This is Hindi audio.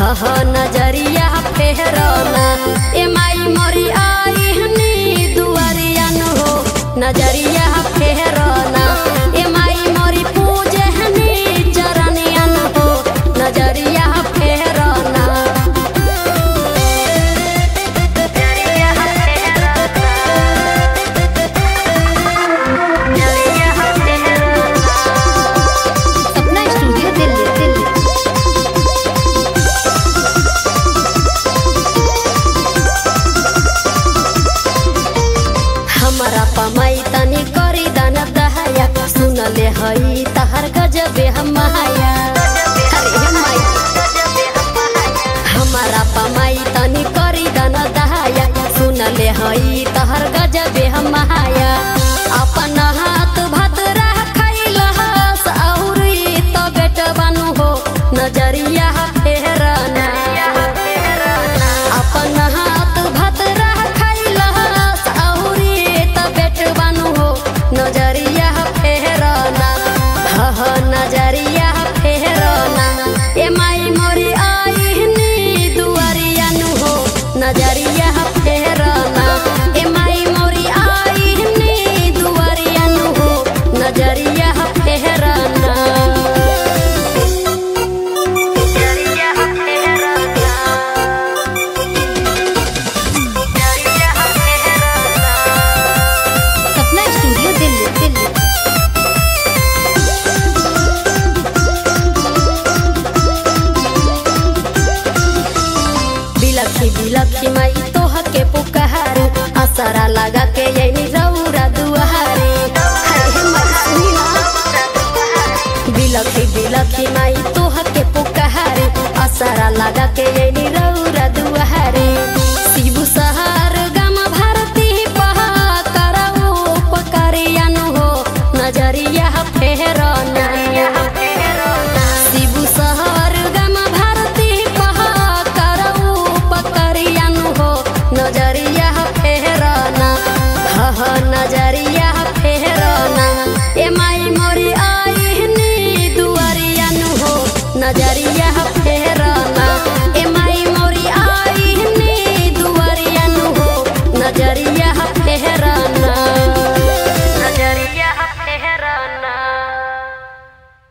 नज़रिया फेरना आई नज़रिया फेरना हई हमारा पमाई तनी करी दान दहाया। सुनले हई तहर गजबे हमाया अपन नज़रिया फेरना ए माई मोरी आईनी दुआरिया नु हो। नज़रिया असरा लगा के यही रौरा दुआरे। बिलखी बिलखी माई तोह के पुकार असारा लगा के यही रौरा यह फेरा